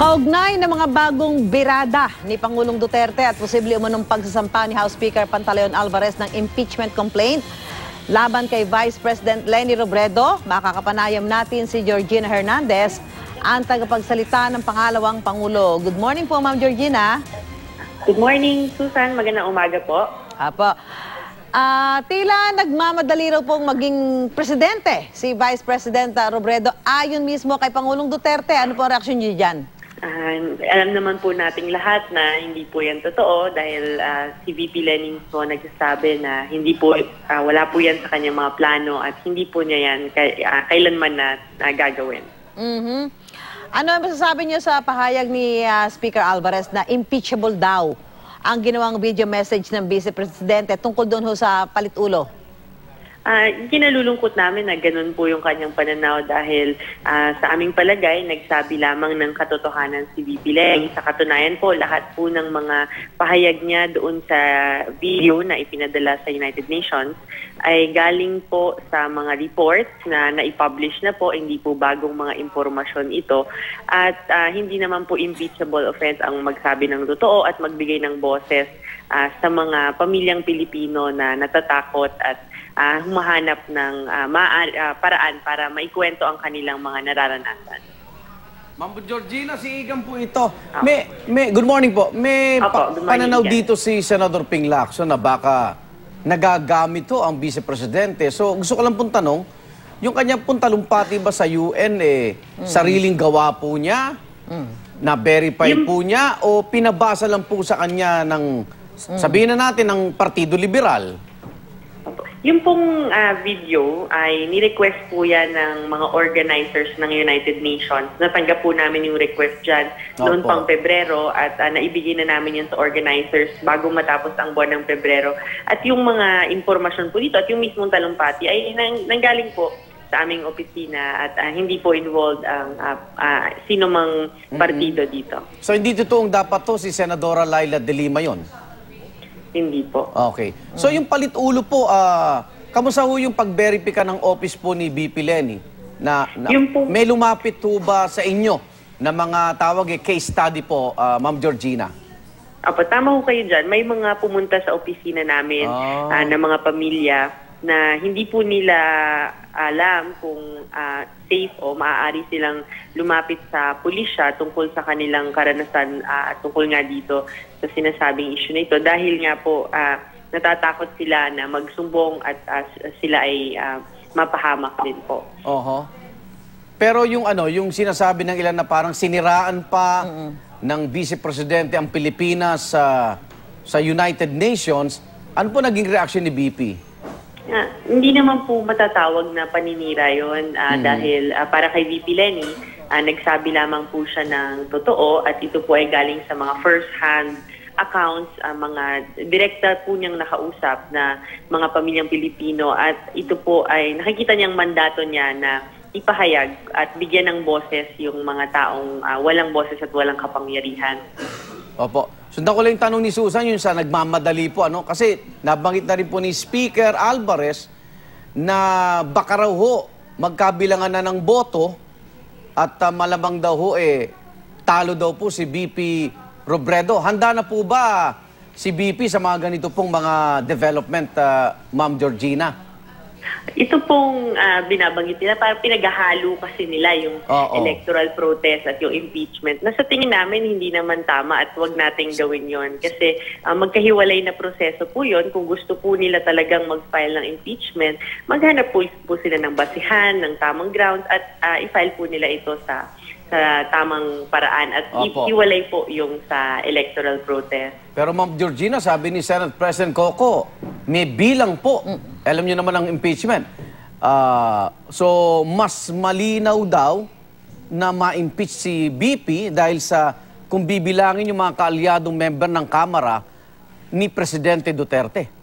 Kaugnay ng mga bagong birada ni Pangulong Duterte at posible umunong pagsasampa ni House Speaker Pantaleon Alvarez ng impeachment complaint laban kay Vice President Lenny Robredo, makakapanayam natin si Georgina Hernandez, ang tagapagsalita ng pangalawang Pangulo. Good morning po, Ma'am Georgina. Good morning, Susan. Magandang umaga po. Apo. Ah, tila nagmamadali raw pong maging presidente si Vice President ah, Robredo ayon mismo kay Pangulong Duterte. Ano po ang reaksyon niyo dyan? Ah, alam naman po nating lahat na hindi po yan totoo dahil ah, si VP Lenin po nagsasabi na hindi po, ah, wala po yan sa kanyang mga plano at hindi po niya yan kay, ah, kailanman na, na gagawin. Mhm. Ano ang masasabi niyo sa pahayag ni ah, Speaker Alvarez na impeachable daw ang ginawang video message ng Vice Presidente tungkol doon ho sa palitulo? Ah, kinalulungkot namin na ganun po yung kanyang pananaw dahil ah, sa aming palagay, nagsabi lamang ng katotohanan si VP Leng. Sa katunayan po, lahat po ng mga pahayag niya doon sa video na ipinadala sa United Nations ay galing po sa mga reports na naipublish na po, hindi po bagong mga impormasyon ito. At ah, hindi naman po impeachable offense ang magsabi ng totoo at magbigay ng boses ah, sa mga pamilyang Pilipino na natatakot at ah, humahanap ng ah, maa- ah, paraan para maikwento ang kanilang mga nararanasan. Ma'am Georgina, si Igan po ito. May, may, good morning po. May Opo, morning, pananaw Igan. dito si Senador Ping Lacson na baka nagagamit to ang Vice Presidente. So gusto ko lang pong tanong, yung kanyang pong talumpati ba sa UN, eh, sariling gawa po niya? Na-verify Yung- po niya? O pinabasa lang po sa kanya ng, sabihin na natin, ng Partido Liberal? Yung pong ah, video ay ni-request po yan ng mga organizers ng United Nations. Natanggap po namin yung request dyan noon Opo. pang Pebrero at ah, naibigay na namin yun sa organizers bago matapos ang buwan ng Pebrero. At yung mga informasyon po dito at yung mismong talumpati ay nang, nanggaling po sa aming opisina at ah, hindi po involved ang ah, ah, sino mang partido dito. So hindi totoong dapat to si Senadora Laila de Lima yon. Hindi po. Okay. So yung palit ulo po, ah, kamusta ho yung pag-verify ng office po ni BP Lenny? Na, na- Yung po- may lumapit po ba sa inyo na mga tawag eh, case study po, ah, Ma'am Georgina? Apo, tama ho kayo dyan. May mga pumunta sa opisina namin Ah. ah, na mga pamilya na hindi po nila alam kung ah, safe o maaari silang lumapit sa pulisya tungkol sa kanilang karanasan ah, tungkol nga dito sa sinasabing issue na ito dahil nga po ah, natatakot sila na magsumbong at ah, sila ay ah, mapahamak din po. Oho. Pero yung ano, yung sinasabi ng ilan na parang siniraan pa ng Vice Presidente ang Pilipinas sa sa United Nations, ano po naging reaction ni BP? Ah, hindi naman po matatawag na paninira yon dahil ah, para kay VP Lenny, ah, nagsabi lamang po siya ng totoo at ito po ay galing sa mga first-hand accounts, ah, mga direkta po niyang nakausap na mga pamilyang Pilipino at ito po ay nakikita niyang mandato niya na ipahayag at bigyan ng boses yung mga taong ah, walang boses at walang kapangyarihan. Opo. Sundan ko lang yung tanong ni Susan, yung sa nagmamadali po, ano? Kasi nabanggit na rin po ni Speaker Alvarez na baka raw ho magkabilangan na ng boto at ah, malamang daw ho eh talo daw po si BP Robredo. Handa na po ba si BP sa mga ganito pong mga development, ah, Ma'am Georgina? Ito pong ah, binabanggit nila, parang pinaghahalo kasi nila yung Oo. electoral protest at yung impeachment. Na sa tingin namin, hindi naman tama at wag nating gawin yon Kasi ah, magkahiwalay na proseso po yon Kung gusto po nila talagang mag-file ng impeachment, maghanap po, po sila ng basihan, ng tamang grounds at ah, i-file po nila ito sa sa tamang paraan at Opo. iwalay po yung sa electoral protest. Pero Ma'am Georgina, sabi ni Senate President Coco, may bilang po. Alam niyo naman ang impeachment. Ah, so, mas malinaw daw na ma-impeach si BP dahil sa kung bibilangin yung mga kaalyadong member ng Kamara ni Presidente Duterte.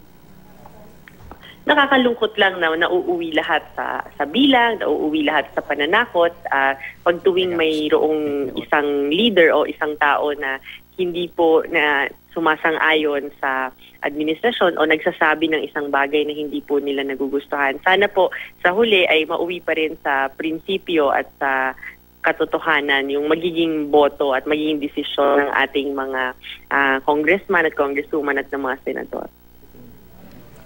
nakakalungkot lang na nauuwi lahat sa sa bilang, nauuwi lahat sa pananakot. Ah, pag tuwing mayroong isang leader o isang tao na hindi po na sumasang-ayon sa administrasyon o nagsasabi ng isang bagay na hindi po nila nagugustuhan. Sana po sa huli ay mauwi pa rin sa prinsipyo at sa katotohanan, yung magiging boto at magiging desisyon ng ating mga ah, congressman at congresswoman at ng mga senador.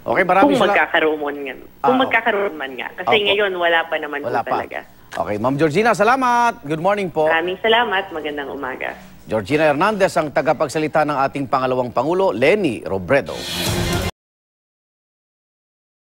Okay, maraming kung magkakaroon man nga. Kung Ah, magkakaroon man nga. Kasi Opo. ngayon wala pa naman Wala po pa. talaga. Okay, Ma'am Georgina, salamat. Good morning po. Maraming salamat. Magandang umaga. Georgina Hernandez ang tagapagsalita ng ating pangalawang Pangulo, Lenny Robredo.